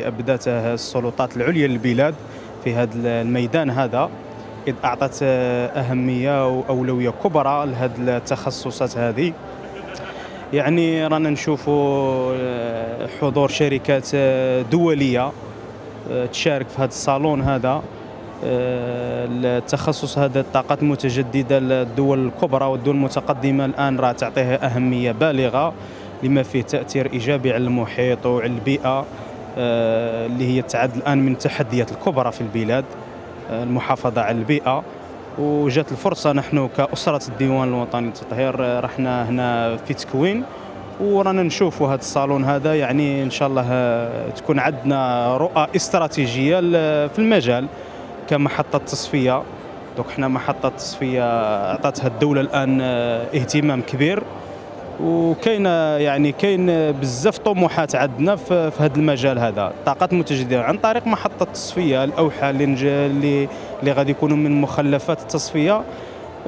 الذي ابدتها السلطات العليا للبلاد في هذا الميدان هذا إذ أعطت أهمية وأولوية كبرى لهذه التخصصات هذه. يعني رانا نشوفوا حضور شركات دولية تشارك في هذا الصالون هذا. التخصص هذا الطاقات المتجددة للدول الكبرى والدول المتقدمة الآن راه تعطيها أهمية بالغة لما فيه تأثير إيجابي على المحيط وعلى البيئة. اللي هي تعد الآن من التحديات الكبرى في البلاد المحافظة على البيئة. وجات الفرصة نحن كأسرة الديوان الوطني للتطهير رحنا هنا في تكوين. ورانا نشوفوا هذا الصالون هذا يعني إن شاء الله تكون عندنا رؤى استراتيجية في المجال كمحطة تصفية. دوك حنا محطة تصفية اعطتها الدولة الآن اهتمام كبير. وكاين يعني كاين بزاف طموحات عندنا في, هذا المجال هذا. الطاقات المتجدده عن طريق محطة التصفية الاوحى اللي اللي اللي غادي يكونوا من مخلفات التصفية.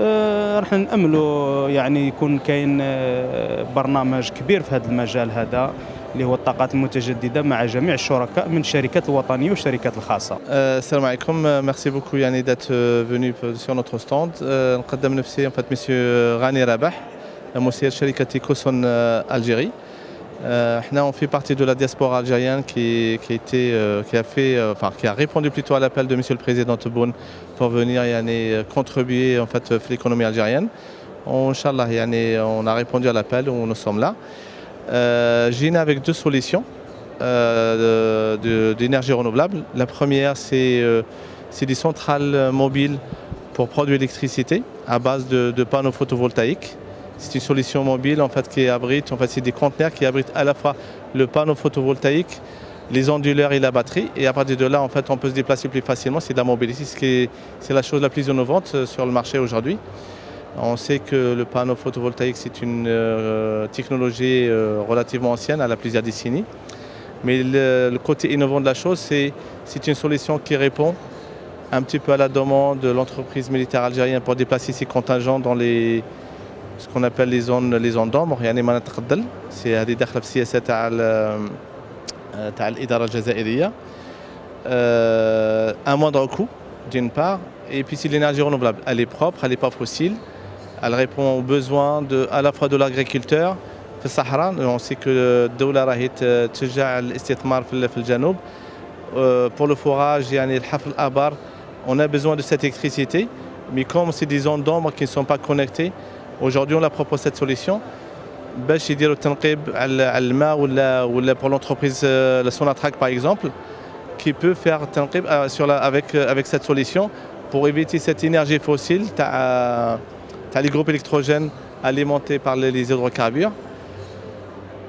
آه راح نأملوا يعني يكون كاين آه برنامج كبير في هذا المجال هذا اللي هو الطاقات المتجددة مع جميع الشركاء من الشركات الوطنية والشركات الخاصة. السلام عليكم. ميرسي بوكو يعني دات فيني سور نوتر ستاند نقدم نفسي ان فات مسيو غاني رابح la Moussière Sharikati euh, Algérie. Euh, on fait partie de la diaspora algérienne qui, euh, a, fait, enfin, qui a répondu plutôt à l'appel de Monsieur le Président Tebboune pour venir contribuer en fait, l'économie algérienne. Inch'Allah, on a répondu à l'appel, nous sommes là. J'ai né avec deux solutions d'énergie renouvelable. La première, c'est des centrales mobiles pour produire l'électricité à base de panneaux photovoltaïques. C'est une solution mobile en fait, qui abrite, c'est des conteneurs qui abritent à la fois le panneau photovoltaïque, les onduleurs et la batterie. Et à partir de là, en fait, on peut se déplacer plus facilement. C'est de la mobilité, c'est la chose la plus innovante euh, sur le marché aujourd'hui. On sait que le panneau photovoltaïque, c'est une euh, technologie euh, relativement ancienne, elle a plusieurs décennies. Mais le, le côté innovant de la chose, c'est une solution qui répond un petit peu à la demande de l'entreprise militaire algérienne pour déplacer ses contingents dans les, ce qu'on appelle les zones les zones d'ombre يعني مناطق الظل سي هذه داخله في السياسه تاع تاع الاداره الجزائريه un moindre coût d'une part et puis si l'énergie renouvelable elle est propre elle n'est pas fossile elle répond aux besoins de à la fois de l'agriculteur في الصحراء on sait que الدوله راهي تشجع الاستثمار في في الجنوب pour le forage يعني الحفر الابار on a besoin de cette électricité mais comme c'est des zones d'ombre qui ne sont pas connectées Aujourd'hui, on la propose cette solution. باش يديروا التنقيب على الماء ولا ولا pour l'entreprise la Sonatrach par exemple qui peut faire التنقيب sur la, avec avec cette solution pour éviter cette énergie fossile تاع تاع les groupes électrogènes alimentés par les hydrocarbures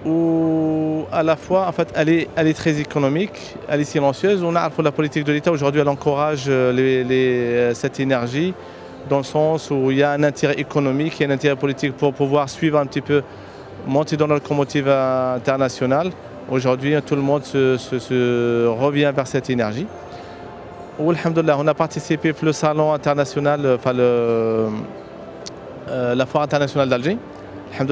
ou à la fois en fait elle est, elle est très économique, elle est silencieuse. On a la politique de l'État aujourd'hui elle encourage les, les, cette énergie dans le sens où il y a un intérêt économique et un intérêt politique pour pouvoir suivre un petit peu, monter dans la locomotive internationale. Aujourd'hui, tout le monde se, se, se, revient vers cette énergie. on a participé au salon international, enfin le, euh, la foire internationale d'Alger.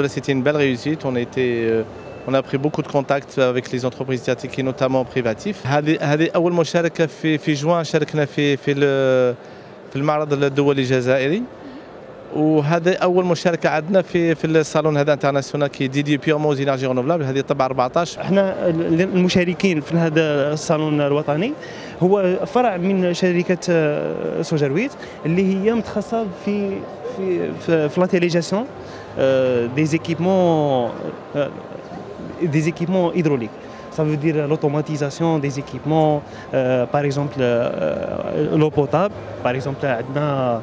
C'était une belle réussite. On a, été, euh, on a pris beaucoup de contacts avec les entreprises étatiques et notamment privatifs. هذه أول مشاركة في في جوان شاركنا في في في المعرض الدولي الجزائري. وهذا أول مشاركة عندنا في في الصالون هذا international qui est dédié purement aux énergies renouvelables هذه طبعا 14 إحنا المشاركين في هذا الصالون الوطني هو فرع من شركة سوجرويت اللي هي متخصصة في في في, في la télégestion des équipements des équipements hydrauliques ça veut dire l'automatisation des équipements, euh, par exemple euh, l'eau potable, par exemple عندنا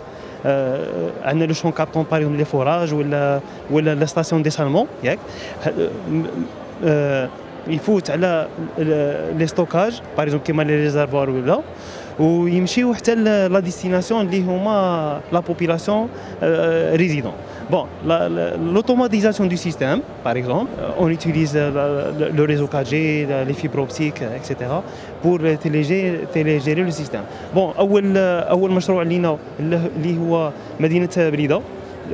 عندنا le champ captant par les forages ولا ولا la station dessalement ياك يفوت على les stockages par exemple كيما les réservoirs ولا ويمشيو حتى la destination اللي هما la population résidente Bon, l'automatisation du système, par exemple, on utilise le, le réseau 4G, les fibres optiques, etc. pour télégérer, télégérer le système. Bon, أول أول مشروع لينا اللي هو مدينة بريدة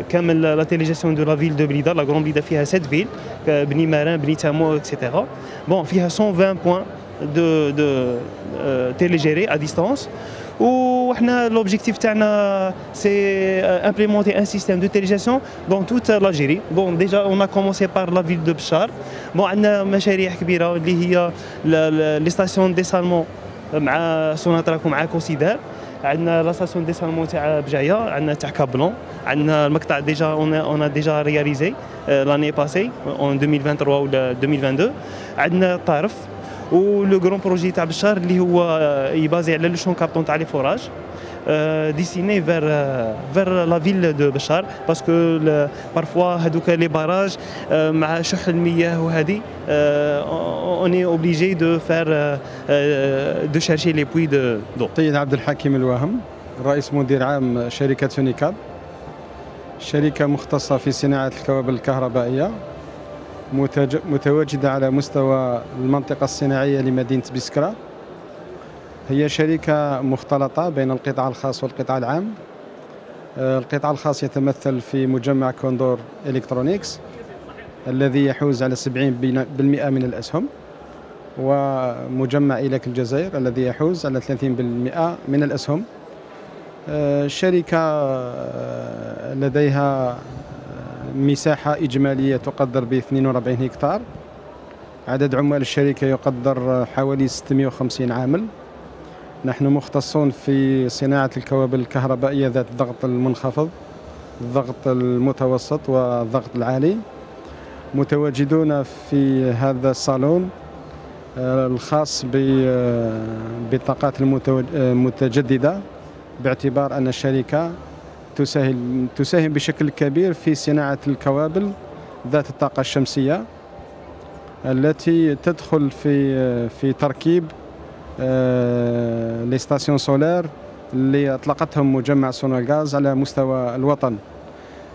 كامل لا تيليجاسيون دو لا فيل دو بريدة لا غرون بريدة فيها 7 فيل بني ماران بني تامو اكسيتيرا بون فيها 120 بوان دو دو تيليجيري ا ديستانس وحنا l'objectif تاعنا c'est implémenter un système de télégestion dans toute l'Algérie bon déjà on commençait par la ville de بشار bon عندنا مشاريع كبيرة اللي هي les stations dessalement مع سوناتراك ومع كونسيدار عندنا la station dessalement تاع بجايه عندنا تاع Cap Blanc عندنا المقطع déjà on déjà réalisé l'année passée en 2023 ولا 2022 عندنا الطرف و le grand projet تاع بشار اللي هو يبازي على le champ captant تاع les forages destinés vers vers la ville de بشار parce que parfois هذوك les barrages مع شح المياه وهذه on est obligé de faire de chercher les puits de de سيد عبد الحكيم الواهم رئيس مدير عام شركة سونيكاب شركة مختصة في صناعة الكوابل الكهربائية متواجدة على مستوى المنطقة الصناعية لمدينة بسكرة. هي شركة مختلطة بين القطاع الخاص والقطاع العام. القطاع الخاص يتمثل في مجمع كوندور إلكترونيكس الذي يحوز على 70% من الأسهم ومجمع إيلاك الجزائر الذي يحوز على 30% من الأسهم. الشركة لديها مساحة إجمالية تقدر ب 42 هكتار. عدد عمال الشركة يقدر حوالي 650 عامل. نحن مختصون في صناعة الكوابل الكهربائية ذات الضغط المنخفض الضغط المتوسط والضغط العالي. متواجدون في هذا الصالون الخاص بالطاقات المتجددة باعتبار أن الشركة تساهم تساهم بشكل كبير في صناعة الكوابل ذات الطاقة الشمسية التي تدخل في في تركيب les stations solaires اللي اطلقتهم مجمع سونالغاز على مستوى الوطن.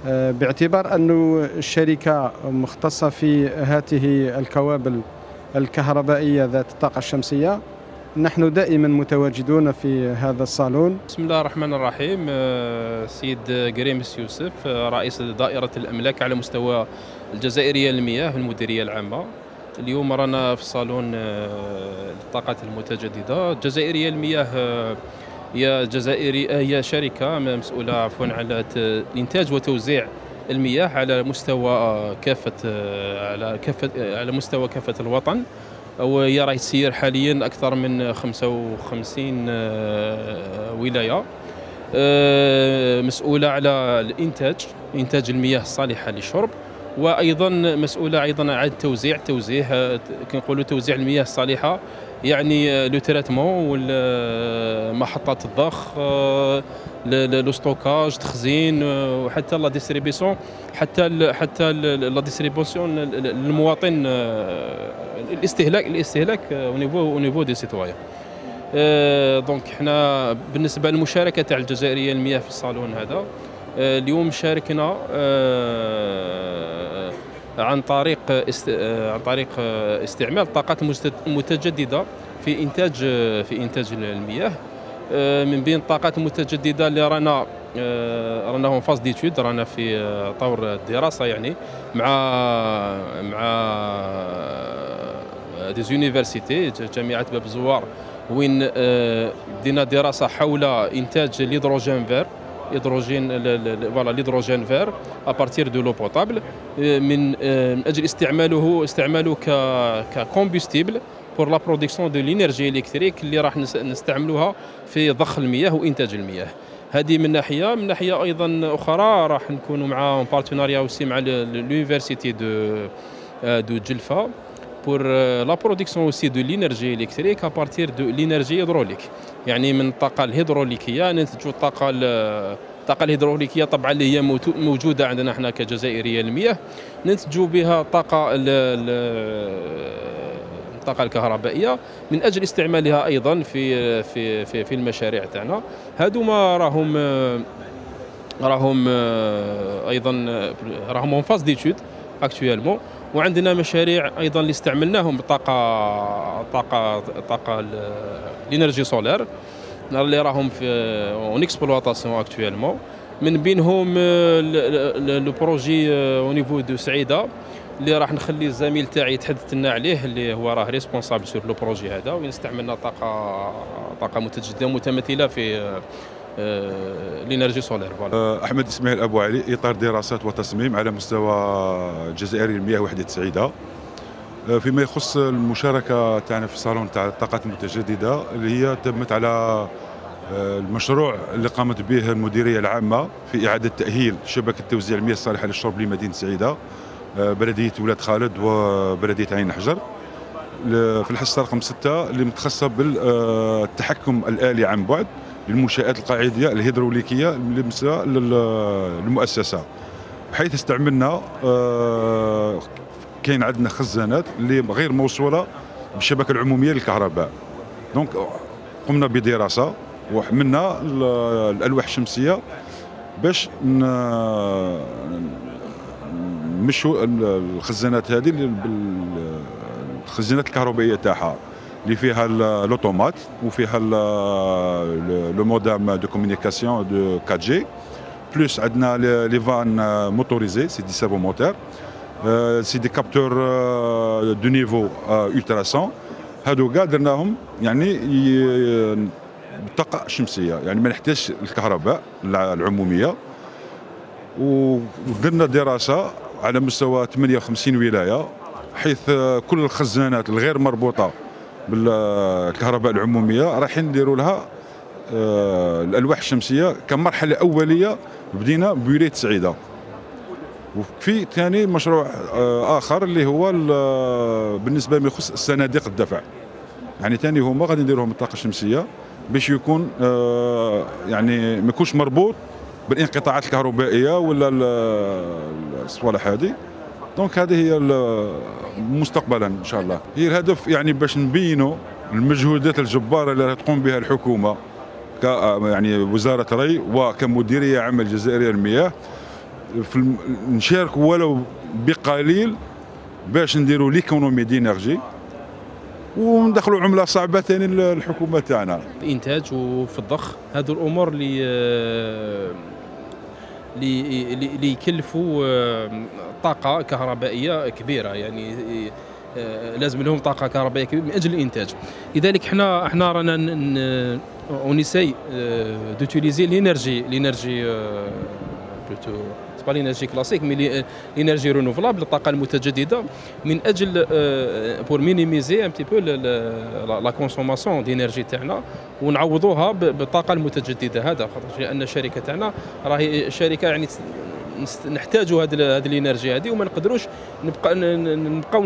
باعتبار أن الشركة مختصة في هذه الكوابل الكهربائية ذات الطاقة الشمسية نحن دائما متواجدون في هذا الصالون. بسم الله الرحمن الرحيم. سيد قريمس يوسف رئيس دائرة الأملاك على مستوى الجزائرية للمياه المديرية العامة. اليوم رانا في صالون الطاقات المتجددة. الجزائرية للمياه هي جزائري هي شركة مسؤولة عفوا على إنتاج وتوزيع المياه على مستوى كافة على كافة على مستوى كافة الوطن. وهي راهي تسير حاليا أكثر من 55 ولاية. مسؤولة على الإنتاج إنتاج المياه الصالحة للشرب وأيضا مسؤولة أيضا عن التوزيع توزيع كنقولوا توزيع المياه الصالحة يعني le traitement محطات الضخ le stockage تخزين وحتى la distribution حتى حتى la distribution للمواطن الاستهلاك الاستهلاك au niveau au niveau des citoyens donc حنا بالنسبة للمشاركة تاع الجزائرية المياه في الصالون هذا اليوم شاركنا عن طريق است... عن طريق استعمال الطاقات المتجدده في إنتاج في إنتاج المياه. من بين الطاقات المتجدده اللي رانا رانا en phase d'étude رانا في طور الدراسة يعني مع مع des universités جامعة باب الزوار وين درنا دراسة حول إنتاج ال hydrogène vert. hydrogène voilà ال hydrogène vert à partir de l'eau potable من من أجل استعماله استعماله ك ك combustible pour la production de l'énergie électrique اللي راح نستعملوها في ضخ المياه وإنتاج المياه. هذه من ناحية. من ناحية أيضا أخرى راح نكونوا مع partenariat aussi مع l'université de دو جلفا pour la production aussi de l'énergie électrique à partir de l'énergie hydraulique. يعني من الطاقة الهيدروليكية ننتج الطاقة الطاقة الهيدروليكية طبعا اللي هي موجودة عندنا إحنا كجزائرية المياه. ننتج بها الطاقة الطاقة الكهربائية من أجل استعمالها أيضا في في في, في المشاريع تاعنا. هذوما راهم راهم أيضا راهم en phase d'étude actuellement وعندنا مشاريع أيضا اللي استعملناهم طاقة طاقة طاقة ال énergie solaire. اللي راهم في en exploitation actuellement من بينهم le projet au niveau de سعيده اللي راح نخلي الزميل تاعي يتحدث لنا عليه اللي هو راه responsable sur le projet هذا. وين استعملنا طاقة طاقة متجددة متمثله في ال énergie solaire voilà. أحمد إسماعيل أبو علي إطار دراسات وتصميم على مستوى الجزائري المياه وحدة سعيدة. آه، فيما يخص المشاركة تاعنا في الصالون تاع الطاقات المتجددة اللي هي تمت على آه، المشروع اللي قامت به المديرية العامة في إعادة تأهيل شبكة توزيع المياه الصالحة للشرب لمدينة سعيدة آه، بلدية ولاد خالد وبلدية عين الحجر في الحصة رقم 6 اللي متخصصة بالتحكم الآلي عن بعد. للمنشآت القاعدية الهيدروليكية الملمسة للمؤسسة. بحيث استعملنا آه، كاين عندنا خزانات اللي غير موصولة بالشبكة العمومية للكهرباء. دونك قمنا بدراسة وحملنا الألواح الشمسية باش نمشوا الخزانات هذه الخزانات الكهربائية تاعها. اللي فيها l'automate وفيها le modem de communication de 4 G plus عندنا les vannes motorisées c'est des servomoteurs c'est des capteurs de niveau ultrasons هادو كاع درناهم يعني بالطاقه الشمسيه يعني ما نحتاجش الكهرباء العمومية. ودرنا دراسه على مستوى 58 ولاية حيث كل الخزانات الغير مربوطة بالكهرباء العمومية رايحين نديروا لها آه، الألواح الشمسية كمرحلة أولية بدينا بولايه سعيدة. وفي ثاني مشروع آه، آخر اللي هو بالنسبة ما يخص صناديق الدفع. يعني ثاني هما غادي نديروهم الطاقة الشمسية باش يكون آه، يعني ما يكونش مربوط بالانقطاعات الكهربائية ولا الصوالح هذه. دونك هذه هي مستقبلا إن شاء الله. هي الهدف يعني باش نبينوا المجهودات الجبارة اللي تقوم بها الحكومة ك يعني وزارة ري وكمديرية عامه الجزائريه للمياه. في نشاركوا ولو بقليل باش نديروا l'économie d'énergie وندخلوا عملة صعبة ثاني للحكومة تاعنا. الانتاج وفي الضخ. هذو الأمور اللي اللي يكلفوا طاقة كهربائية كبيرة. يعني آه، لازم لهم طاقة كهربائية كبيرة من أجل الإنتاج. لذلك إحنا إحنا رانا on essaye d'utiliser l'énergie l'énergie plutôt pas l'énergie classique mais l'énergie renouvelable الطاقة المتجددة. من أجل pour minimiser un petit peu la consommation d'énergie تاعنا ونعوضوها بالطاقة المتجددة. هذا خاطر لأن الشركة تاعنا راهي شركة يعني نحتاجوا هذه هذه ال énergie هذه وما نقدروش نبقى نبقاو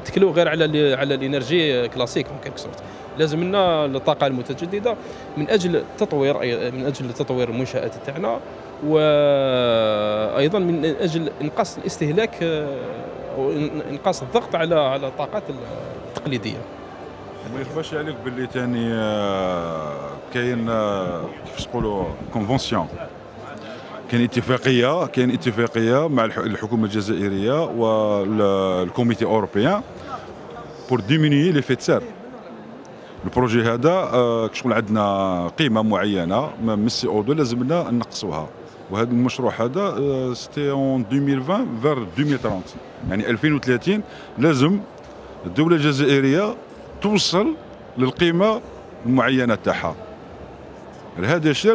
نتكلوا غير على على ال énergie classique quelque sorte لازم لنا الطاقة المتجددة من أجل تطوير من أجل تطوير المنشات تاعنا وأيضا من أجل إنقاص الاستهلاك أو إنقاص الضغط على على الطاقات التقليدية. ما يخفاش عليك باللي ثاني آه، كاين آه، كيفاش نقولوا convention كاين اتفاقية كاين اتفاقية مع الحكومة الجزائرية وال comité européen pour diminuer l'effet de serre ال projet هذا آه، شغل عندنا قيمة معينة من ال CO 2 لازمنا نقصوها وهذا المشروع هذا c'était en 2020 vers 2030 يعني 2030 لازم الدولة الجزائرية توصل للقيمة المعينة تاعها. هذا الشيء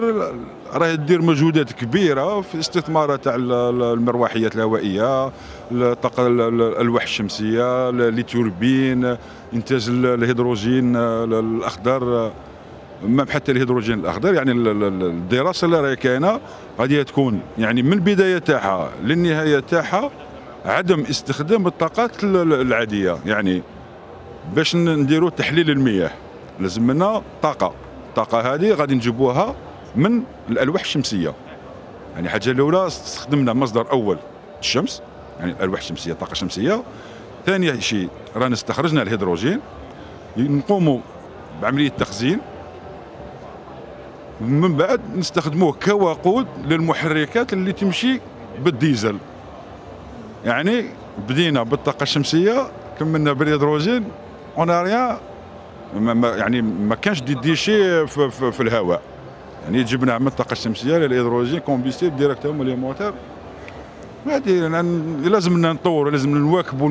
راه دير مجهودات كبيرة في استثمارات تاع المروحيات الهوائية الطاقة الألواح الشمسية les turbines إنتاج الهيدروجين الأخضر. ما حتى الهيدروجين الأخضر يعني الدراسة اللي راهي كاينة غادي تكون يعني من البداية تاعها للنهاية تاعها عدم استخدام الطاقات العادية. يعني باش نديروا تحليل المياه لازم لنا طاقة. الطاقة هذه غادي نجيبوها من الألواح الشمسية. يعني الحاجة الأولى استخدمنا مصدر أول الشمس يعني الألواح الشمسية طاقة شمسية. ثاني شيء رانا استخرجنا الهيدروجين. نقوموا بعملية تخزين. من بعد نستخدموه كوقود للمحركات اللي تمشي بالديزل. يعني بدينا بالطاقة الشمسية كملنا بالهيدروجين. en rien يعني ما كانش دي ديشي في, في, في الهواء. يعني جبنا من الطاقه الشمسيه للهيدروجين combustible directement les moteurs هذه لازمنا نطوروا لازم نواكبوا